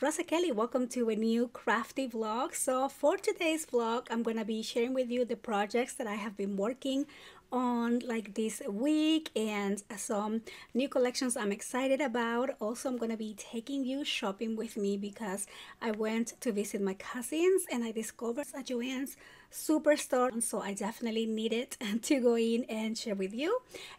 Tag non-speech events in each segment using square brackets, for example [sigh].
Rosa Kelly. Welcome to a new crafty vlog. So for today's vlog, I'm going to be sharing with you the projects that I have been working on like this week and some new collections I'm excited about. Also, I'm going to be taking you shopping with me because I went to visit my cousins and I discovered a Joann's superstore so I definitely needed [laughs] to go in and share with you.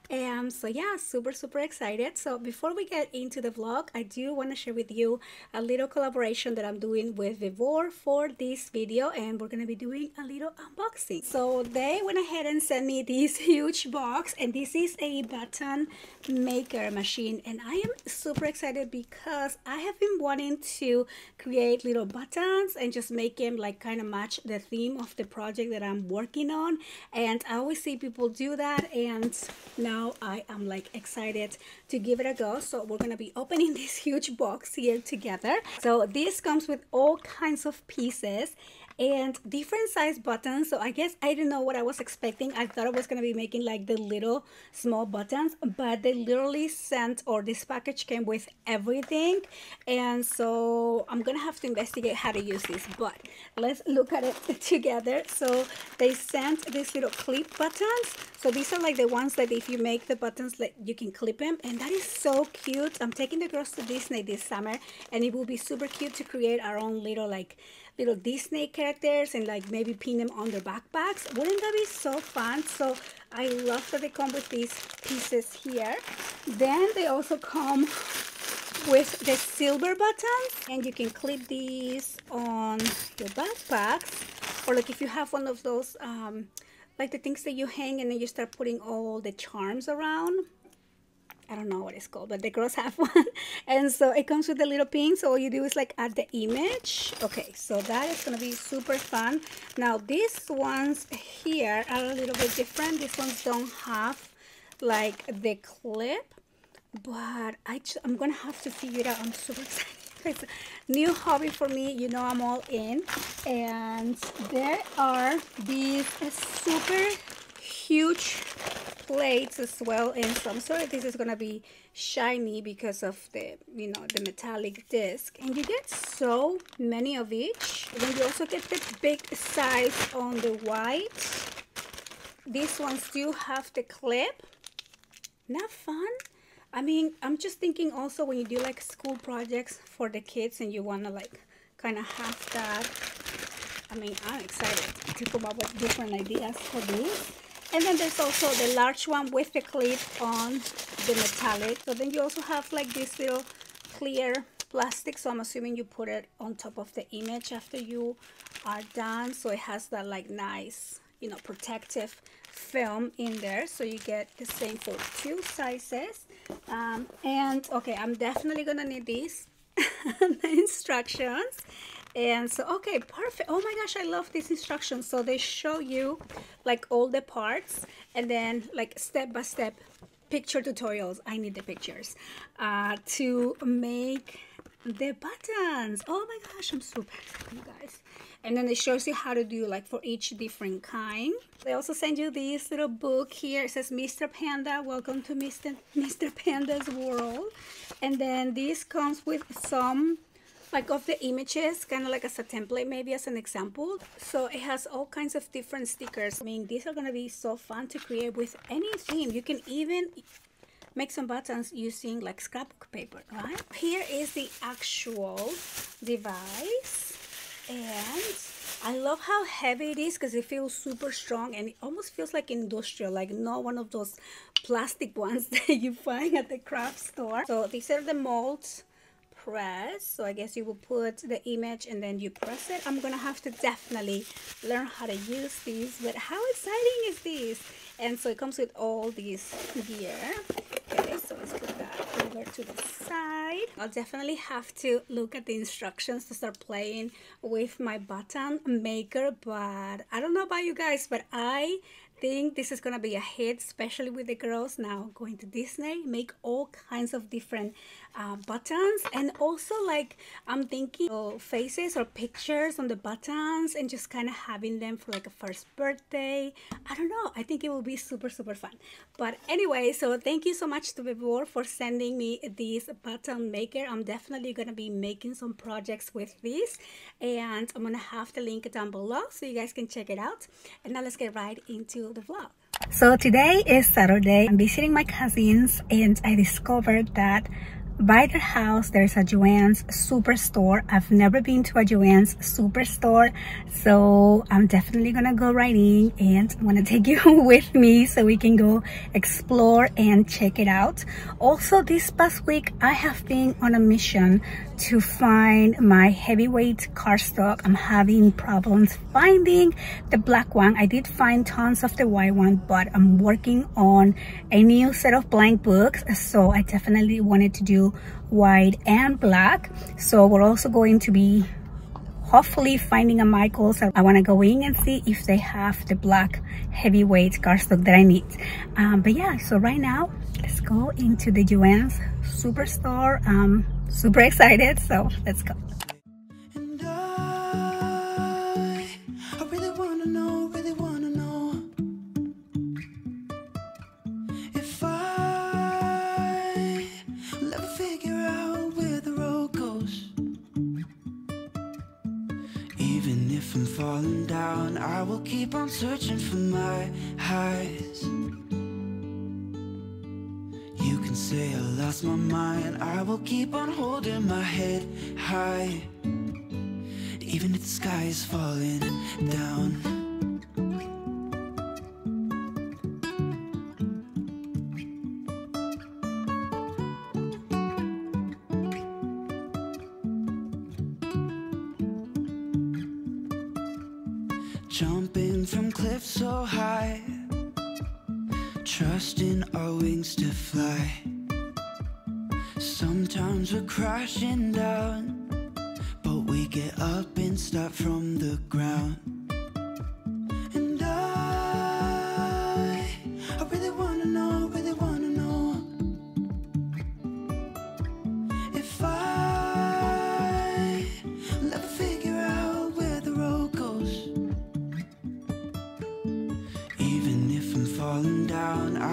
And so yeah super super excited. So before we get into the vlog I do want to share with you a little collaboration that I'm doing with Vevor for this video and we're gonna be doing a little unboxing. So they went ahead and sent me this [laughs] huge box and this is a button maker machine. And I am super excited because I have been wanting to create little buttons and just make them like kind of match the theme of the project that I'm working on and I always see people do that and now I am like excited to give it a go. So we're gonna be opening [laughs] this huge box here together. So this comes with all kinds of pieces and different size buttons. So I guess I didn't know what I was expecting. I thought I was gonna be making like the little small buttons but they literally sent or this package came with everything. And so I'm gonna have to investigate how to use this but let's look at it [laughs] together. So they sent these little clip buttons. So these are like the ones that if you make the buttons like you can clip them. And that is so cute. I'm taking the girls to Disney this summer and it will be super cute to create our own little like little Disney characters and like maybe pin them on their backpacks. Wouldn't that be so fun? So I love that they come with these pieces here. Then they also come with the silver buttons and you can clip these on your backpacks or like if you have one of those um, like the things that you hang and then you start putting all the charms around I don't know what it's called, but the girls have [laughs] one. and so it comes with a little pin. So all you do is like add the image. Okay, so that is to be super fun. Now these ones here are a little bit different. These ones don't have like the clip, but I I'm to have to figure it out. I'm super [laughs] excited. It's a new hobby for me. You know I'm all in. And there are these super huge plates as well and some sort of this is gonna be shiny because of the you know the metallic disc. And you get so many of each. And then you also get the big size on the white. These ones do have the clip. Not fun. I mean I'm just thinking also when you do like school projects for the kids and you want to like kind of have that. I mean I'm excited to come up with different ideas for these and then there's also the large one with the clip on the metallic. So then you also have like this little clear plastic. So I'm assuming you put it on top of the image after you are done. So it has that like nice, you know, protective film in there. So you get the same for two sizes. Um, and okay, I'm definitely gonna need these the [laughs] instructions and so okay perfect. Oh my gosh i love these instructions so they show you like all the parts and then like step by step picture tutorials. I need the pictures uh, to make the buttons. Oh my gosh i'm super excited you guys. And then it shows you how to do like for each different kind. They also send you this little book here. It says mr panda welcome to mr mr panda's world. And then this comes with some like of the images kind of like as a template maybe as an example. So it has all kinds of different stickers. I mean these are going to be so fun to create with any theme. You can even make some buttons using like scrapbook paper right? Here is the actual device. And I love how heavy it is because it feels super strong and it almost feels like industrial like not one of those plastic [laughs] ones that you find at the craft store. So these are the molds press. So I guess you will put the image and then you press it. I'm gonna have to definitely learn how to use these. But how exciting is this? And so it comes with all these gear. Okay so let's put that over to the side. I'll definitely have to look at the instructions to start playing with my button maker but I don't know about you guys but I think this is gonna be a hit, especially with the girls now going to Disney. Make all kinds of different uh, buttons, and also like I'm thinking of faces or pictures on the buttons, and just kind of having them for like a first birthday. I don't know. I think it will be super super fun. But anyway, so thank you so much to Vevor for sending me this button maker. I'm definitely gonna be making some projects with this, and I'm gonna have the link down below so you guys can check it out. And now let's get right into the vlog. So today is Saturday. I'm visiting my cousins and I discovered that by their house there's a Joann's superstore. I've never been to a Joann's superstore so I'm definitely gonna go right in and I'm gonna take you [laughs] with me so we can go explore and check it out. Also this past week I have been on a mission to find my heavyweight cardstock I'm having problems finding the black one I did find tons of the white one but I'm working on a new set of blank books so I definitely wanted to do white and black so we're also going to be hopefully finding a Michael's. I want to go in and see if they have the black heavyweight cardstock that I need. Um, but yeah, so right now, let's go into the Joann's Superstore. Um, super excited, so let's go. Keep on holding my head high. Even if the sky is falling down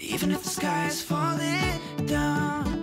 Even if the sky is falling down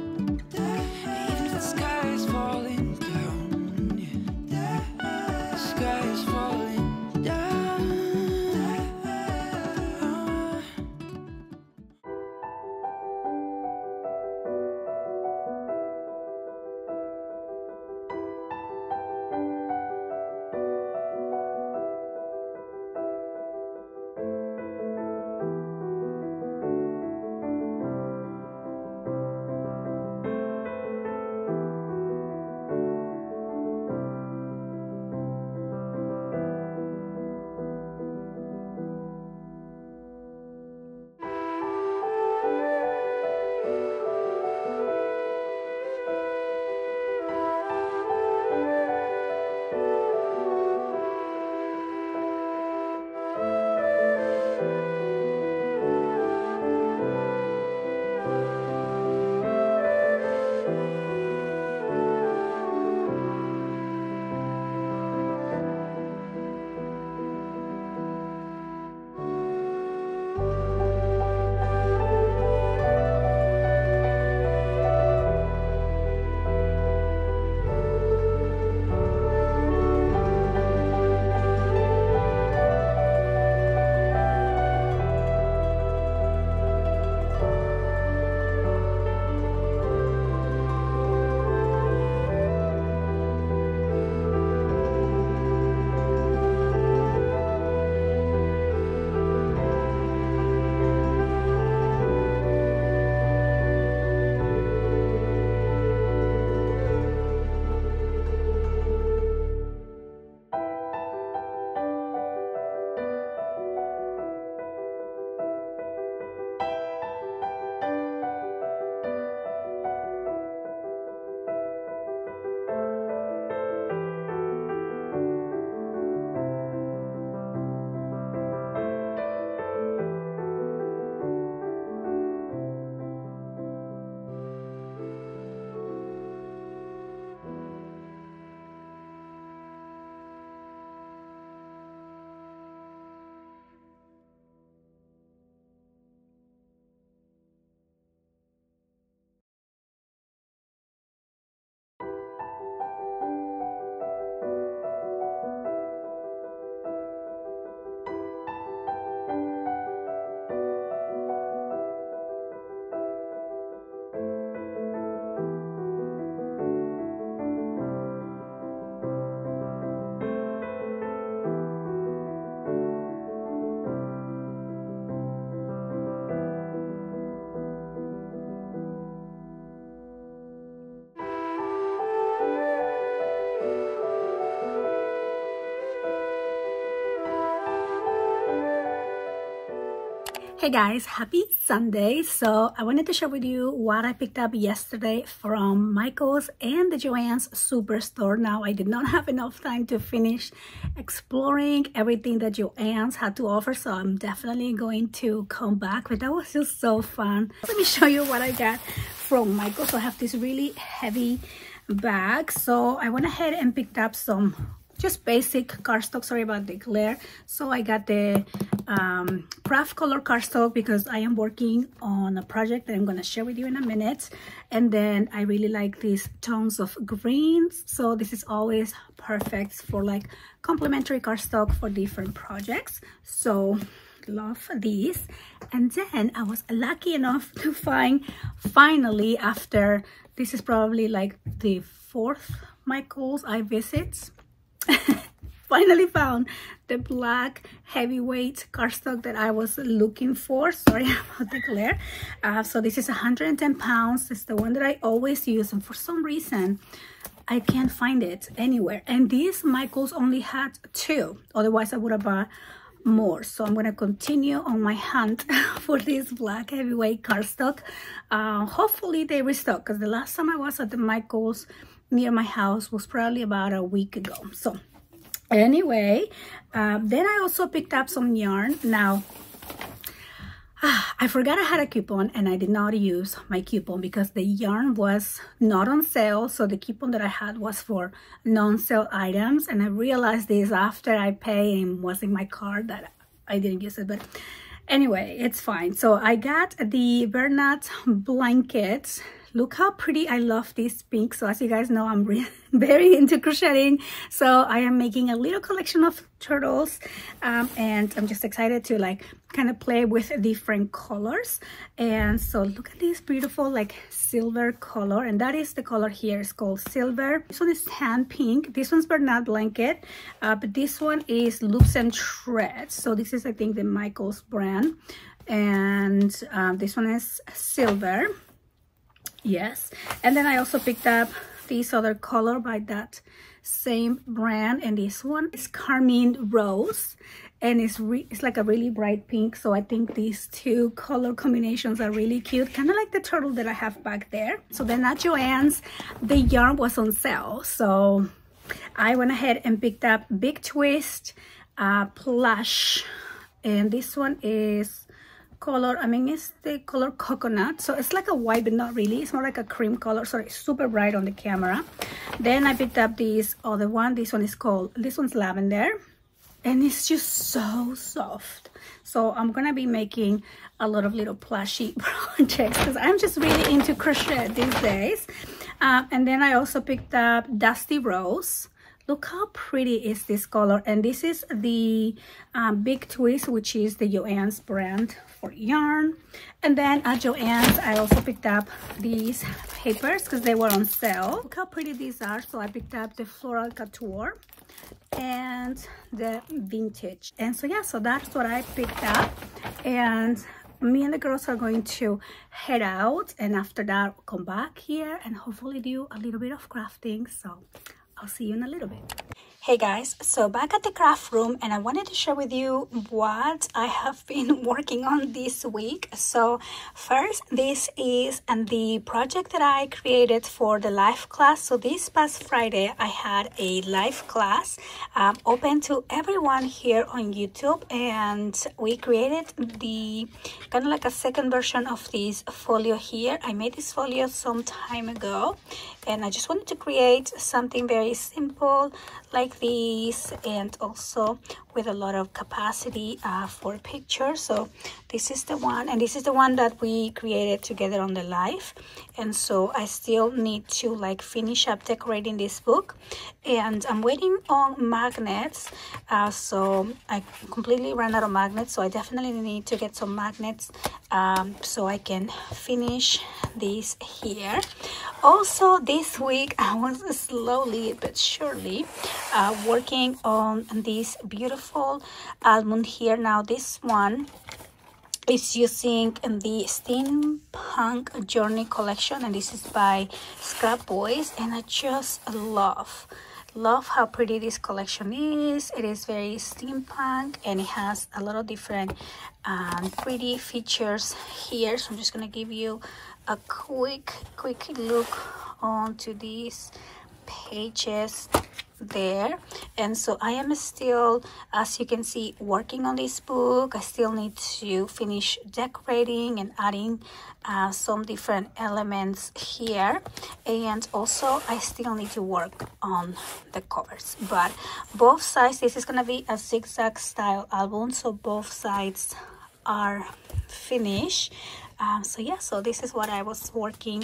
Hey guys, happy Sunday. So I wanted to share with you what I picked up yesterday from Michael's and the Joann's Superstore. Now I did not [laughs] have enough time to finish exploring everything that Joann's had to offer. So I'm definitely going to come back, but that was just so fun. Let me show you what I got from Michael's. I have this really heavy bag. So I went ahead and picked up some just basic cardstock sorry about the glare. So i got the um, craft color cardstock because i am working on a project that i'm going to share with you in a minute. And then i really like these tones of greens. So this is always perfect for like complementary cardstock for different projects. So love these. And then i was lucky enough [laughs] to find finally after this is probably like the fourth michael's i visit [laughs] finally found the black heavyweight cardstock that I was looking for. Sorry [laughs] about the glare. Uh, so this is 110 pounds. It's the one that I always use. And for some reason, I can't find it anywhere. And these Michaels only had two. Otherwise, I would have bought more. So I'm going to continue on my hunt [laughs] for this black heavyweight cardstock. Uh, hopefully they restock because the last time I was at the Michaels near my house was probably about a week ago. So anyway, uh, then I also picked up some yarn. Now, I forgot I had a coupon and I did not use my coupon because the yarn was not on sale. So the coupon that I had was for non-sale items. And I realized this after I paid and was in my card that I didn't use it. But anyway, it's fine. So I got the Bernat blankets look how pretty I love this pink. So as you guys know, I'm [laughs] very into crocheting. So I am making a little collection of turtles um, and I'm just excited to like kind of play with different colors. And so look at this beautiful like silver color. And that is the color here. It's called silver. This one is tan pink. This one's Bernat Blanket. Uh, but this one is Loops and Threads. So this is, I think, the Michaels brand. And um, this one is silver yes. And then i also picked up this other color by that same brand and this one is carmine rose and it's it's like a really bright pink so i think these two color combinations are really cute kind of like the turtle that i have back there. So then at joann's the yarn was on sale so i went ahead and picked up big twist uh, plush and this one is color i mean it's the color coconut. So it's like a white but not really. It's more like a cream color. So it's super bright on the camera. Then i picked up this other one. This one is called this one's lavender. And it's just so soft. So i'm gonna be making a lot of little plushy [laughs] projects because i'm just really into crochet these days. Uh, and then i also picked up dusty rose look how pretty is this color. And this is the um, big twist which is the joann's brand for yarn. And then at joann's i also picked up these papers because they were on sale. Look how pretty these are. So i picked up the floral couture and the vintage. And so yeah so that's what i picked up. And me and the girls are going to head out. And after that come back here and hopefully do a little bit of crafting. So I'll see you in a little bit. Hey guys, so back at the craft room and I wanted to share with you what I have been [laughs] working on this week. So first, this is and the project that I created for the live class. So this past Friday, I had a live class um, open to everyone here on YouTube and we created the kind of like a second version of this folio here. I made this folio some time ago and I just wanted to create something very simple like these and also with a lot of capacity uh, for pictures so this is the one and this is the one that we created together on the live. And so I still need to like finish up decorating this book. And I'm waiting on magnets. Uh, so I completely ran out of magnets so I definitely need to get some magnets um, so I can finish this here also this week I was slowly but surely uh, working on this beautiful almond here. Now this one is using the steampunk journey collection and this is by scrap boys and i just love love how pretty this collection is. It is very steampunk and it has a lot of different um, pretty features here. So i'm just gonna give you a quick quick look onto these pages there. And so i am still as you can see working on this book. I still need to finish decorating and adding uh, some different elements here. And also i still need to work on the covers. But both sides this is gonna be a zigzag style album so both sides are finished um, so yeah so this is what I was working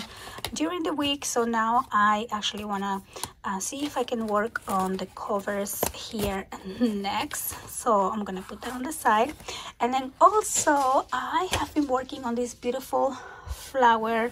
during the week. So now I actually want to uh, see if I can work on the covers here [laughs] next. So I'm gonna put that on the side. And then also I have been working on these beautiful flower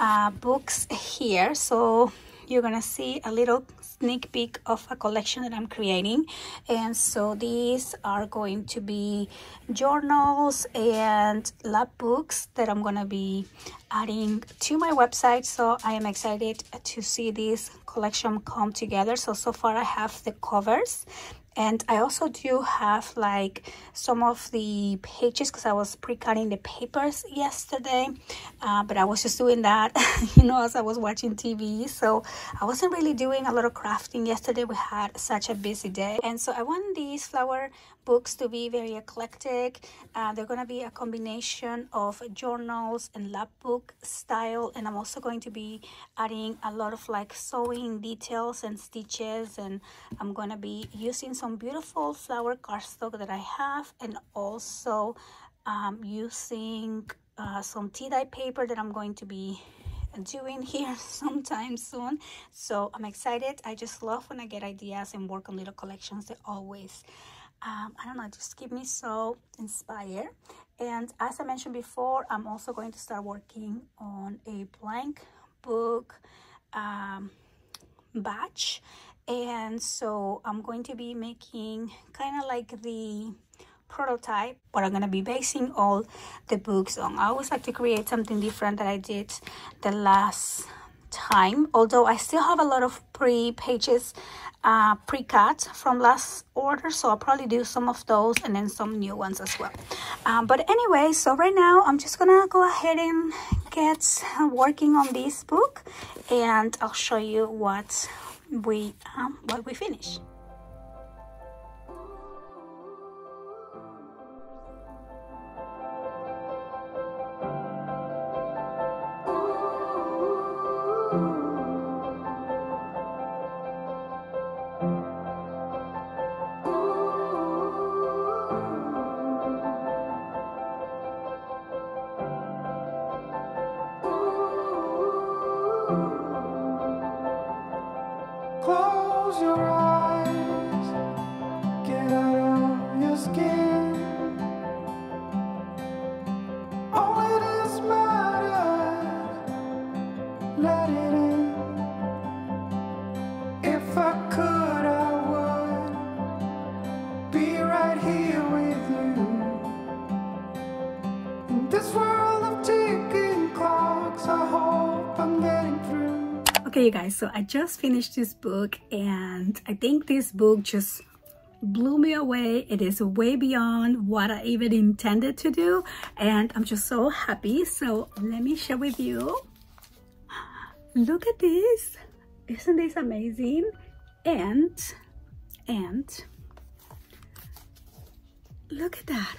uh, books here. So you're gonna see a little sneak peek of a collection that I'm creating. And so these are going to be journals and lab books that I'm gonna be adding to my website. So I am excited to see this collection come together. So so far I have the covers and I also do have like some of the pages because I was pre-cutting the papers yesterday uh, but I was just doing that [laughs] you know as I was watching TV so I wasn't really doing a lot of crafting yesterday. We had such a busy day. And so I want these flower books to be very eclectic. Uh, they're going to be a combination of journals and lab book style and I'm also going to be adding a lot of like sewing details and stitches and I'm going to be using some beautiful flower cardstock that I have and also um, using uh, some tea-dye paper that I'm going to be doing [laughs] here sometime soon. So I'm excited. I just love when I get ideas and work on little collections. They always um, I don't know, just keep me so inspired. And as I mentioned before, I'm also going to start working on a blank book um, batch. And so I'm going to be making kind of like the prototype but i'm going to be basing all the books on i always like to create something different that i did the last time although i still have a lot of pre pages uh, pre-cut from last order so I'll probably do some of those and then some new ones as well. Um, but anyway so right now I'm just gonna go ahead and get working on this book and I'll show you what we um, what we finish okay you guys so i just finished this book and i think this book just blew me away. It is way beyond what i even intended to do and i'm just so happy. So let me share with you. Look at this. Isn't this amazing? And and look at that.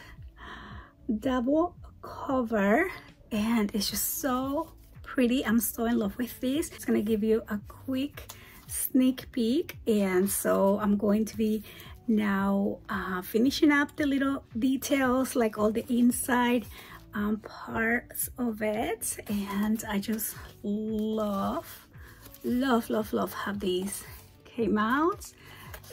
Double cover and it's just so pretty. I'm so in love with this. It's gonna give you a quick sneak peek. And so i'm going to be now uh, finishing up the little details like all the inside um, parts of it. And I just love love love love how these came out.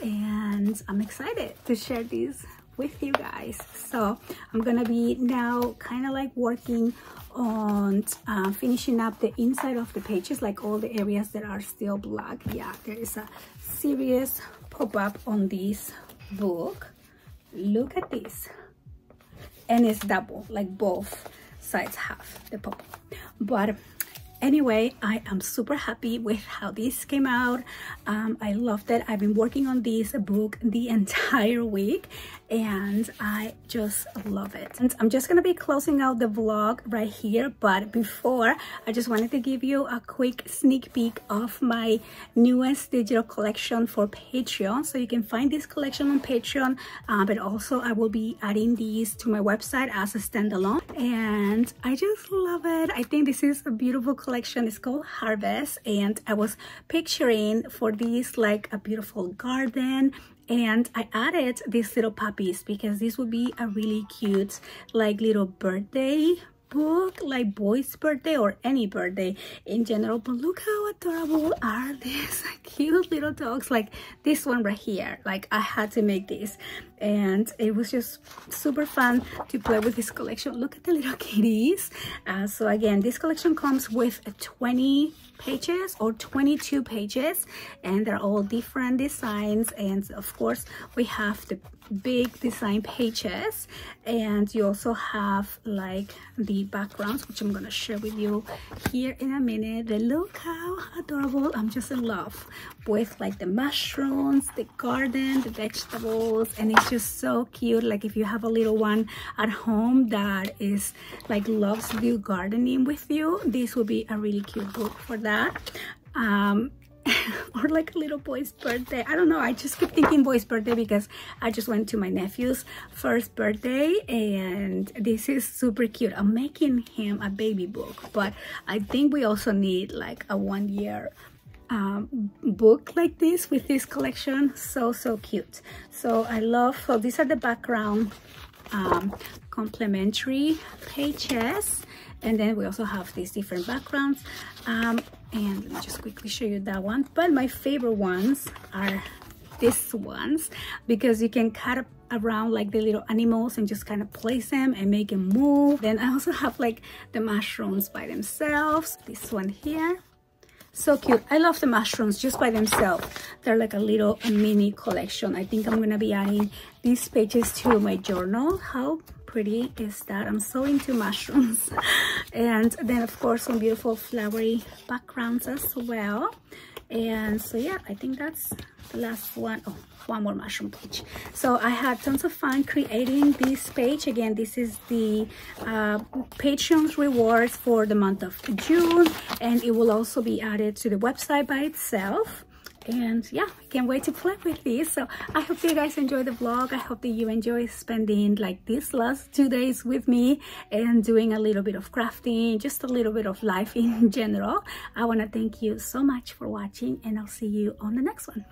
And I'm excited to share these with you guys. So I'm gonna be now kind of like working on uh, finishing up the inside of the pages like all the areas that are still black. Yeah there is a serious pop-up on this book. Look at this. And it's double like both sides have the pop-up. But anyway i am super happy with how this came out. Um, i loved it i've been working on this book the [laughs] entire week and I just love it. And I'm just gonna be closing out the vlog right here, but before, I just wanted to give you a quick sneak peek of my newest digital collection for Patreon. So you can find this collection on Patreon, uh, but also I will be adding these to my website as a standalone. And I just love it. I think this is a beautiful collection. It's called Harvest, and I was picturing for this like a beautiful garden and I added these little puppies because this would be a really cute like little birthday book like boy's birthday or any birthday in general. But look how adorable are these [laughs] cute little dogs like this one right here. Like i had to make this and it was just super fun to play with this collection. Look at the little kitties. Uh, so again this collection comes with 20 pages or 22 pages and they're all different designs. And of course we have the big design pages and you also have like the backgrounds which i'm gonna share with you here in a minute. But look how adorable. I'm just in love with like the mushrooms the garden the vegetables and it's just so cute. Like if you have a little one at home that is like loves to do gardening with you this will be a really cute book for that. Um [laughs] or like a little boy's birthday. I don't know. I just keep thinking boy's birthday because i just went to my nephew's first birthday and this is super cute. I'm making him a baby book but i think we also need like a one year um, book like this with this collection. So so cute. So i love so these are the background um, complementary pages. And then we also have these different backgrounds. Um, and let me just quickly show you that one. But my favorite ones are these ones because you can cut around like the little animals and just kind of place them and make them move. Then i also have like the mushrooms by themselves. This one here so cute. I love the mushrooms just by themselves. They're like a little mini collection. I think i'm gonna be adding these pages to my journal. How pretty is that? I'm so into mushrooms. [laughs] And then of course some beautiful flowery backgrounds as well and so yeah i think that's the last one. Oh, one more mushroom page. So i had tons of fun creating this page. Again this is the uh, patreon's rewards for the month of june and it will also be added to the website by itself and yeah I can't wait to play with these so i hope you guys enjoy the vlog. I hope that you enjoy spending like these last two days with me and doing a little bit of crafting just a little bit of life [laughs] in general. I want to thank you so much for watching and i'll see you on the next one